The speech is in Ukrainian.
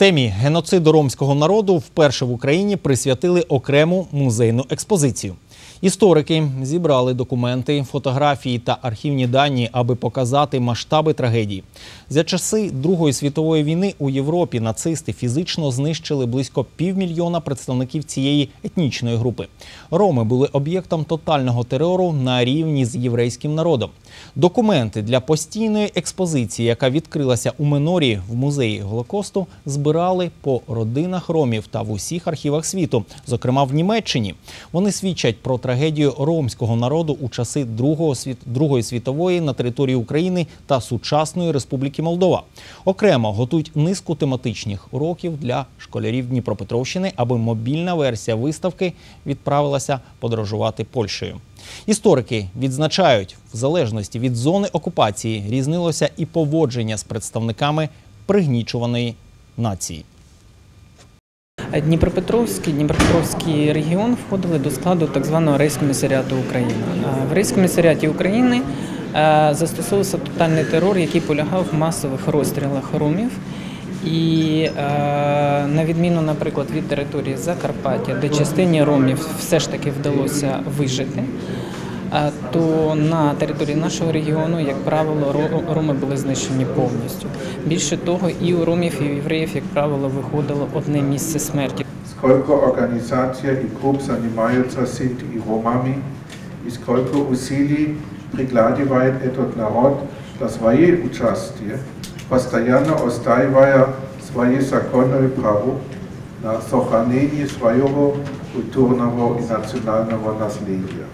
Темі геноциду ромського народу вперше в Україні присвятили окрему музейну експозицію. Історики зібрали документи, фотографії та архівні дані, аби показати масштаби трагедії. За часи Другої світової війни у Європі нацисти фізично знищили близько півмільйона представників цієї етнічної групи. Роми були об'єктом тотального терору на рівні з єврейським народом. Документи для постійної експозиції, яка відкрилася у Минорі в музеї Голокосту, збирали по родинах ромів та в усіх архівах світу, зокрема в Німеччині. Вони свідчать про трагедію ромського народу у часи Другого світ... Другої світової на території України та сучасної Республіки Молдова. Окремо готують низку тематичних уроків для школярів Дніпропетровщини, аби мобільна версія виставки відправилася подорожувати Польщею. Історики відзначають, в залежності від зони окупації різнилося і поводження з представниками пригнічуваної нації. Дніпропетровський, Дніпропетровський регіон входили до складу так званого рейскомісаріату України. В рейскомісаріаті України е, застосовувався тотальний терор, який полягав в масових розстрілах ромів. І е, на відміну, наприклад, від території Закарпаття, де частині ромів все ж таки вдалося вижити, то на території нашого регіону, як правило, ро- роми були знищені повністю. Більше того, і у ромів, і у євреїв, як правило, виходило одне місце смерті. Сколько организаций и групп занимаются sind и Romami, и сколько усилий прикладывает этот народ для своей участия, постоянно отстаивая свои законные права на сохранение своего культурного и национального наследия.